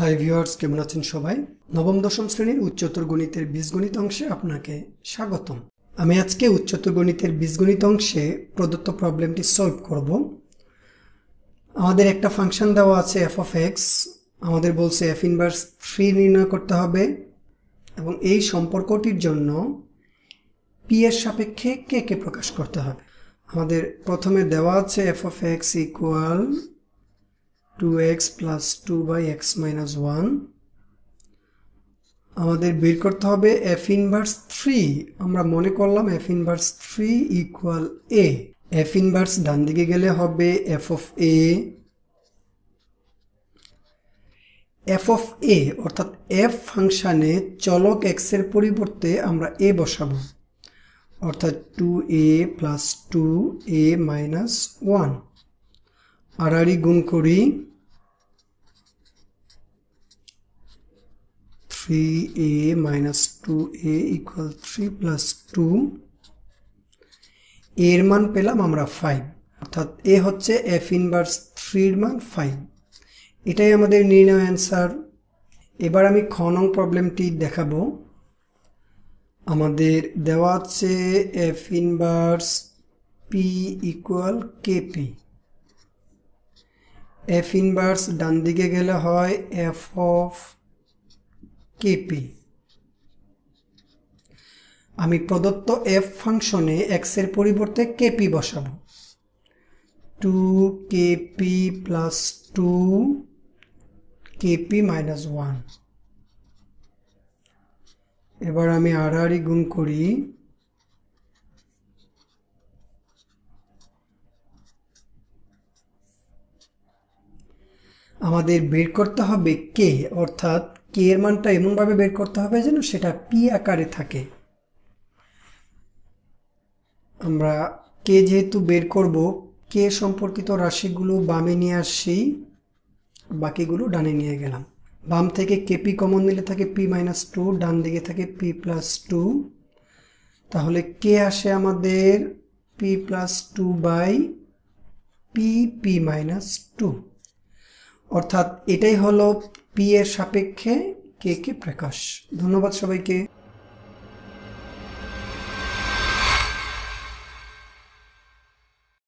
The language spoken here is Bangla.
হাই ভিউয়ার্স কেমন আছেন সবাই? নবম, দশম শ্রেণির উচ্চতর গণিতের বীজগণিত অংশে আপনাকে স্বাগতম। আমি আজকে উচ্চতর গণিতের বীজগণিত অংশে প্রদত্ত প্রবলেমটি সলভ করব। আমাদের একটা ফাংশন দেওয়া আছে এফ অফ এক্স আমাদের বলছে এফ ইনভার্স থ্রি নির্ণয় করতে হবে। এবং এই সম্পর্কটির জন্য পি এর সাপেক্ষে কে কে প্রকাশ করতে হবে। আমাদের প্রথমে দেওয়া আছে F of X equal to X plus two by X minus one আমাদের বের করতে হবে এফ ইনভার্স থ্রি আমরা মনে করলাম F inverse three equal A F inverse ডান দিকে গেলে হবে F of A F of A অর্থাৎ এফ ফাংশানে চলক এক্সের পরিবর্তে আমরা এ বসাবো। অর্থাৎ two A plus two A minus one আড়াড়ি গুণ করি three A minus two A equal three plus two এর মান পেলাম আমরা ফাইভ অর্থাৎ এ হচ্ছে এফ ইনভার্স থ্রির মান ফাইভ এটাই আমাদের নির্ণয় অ্যান্সার এবার আমি খ নং প্রবলেমটি দেখাবো। আমাদের দেওয়া আছে F inverse P equal KP F inverse ডান দিকে গেলে হয় এফ অফ কেপি আমি প্রদত্ত এফ ফাংশনে এক্সের পরিবর্তে কেপি বসাবো। Two KP plus two KP minus one এবার আমি আড়াআড়ি গুণ করি। আমাদের বের করতে হবে কে অর্থাৎ কে এর মানটা এমনভাবে বের করতে হবে যেন সেটা পি আকারে থাকে? আমরা কে যেহেতু বের করব কে সম্পর্কিত রাশিগুলো বামে নিয়ে আসছি বাকিগুলো ডানে নিয়ে গেলাম। বাম থেকে কেপি কমন নিলে থাকে পি মাইনাস টু ডান দিকে থাকে পি প্লাস টু তাহলে কে আসে আমাদের P plus two by P P minus two অর্থাৎ এটাই হলো পি এর সাপেক্ষে কে কে প্রকাশ। ধন্যবাদ সবাইকে।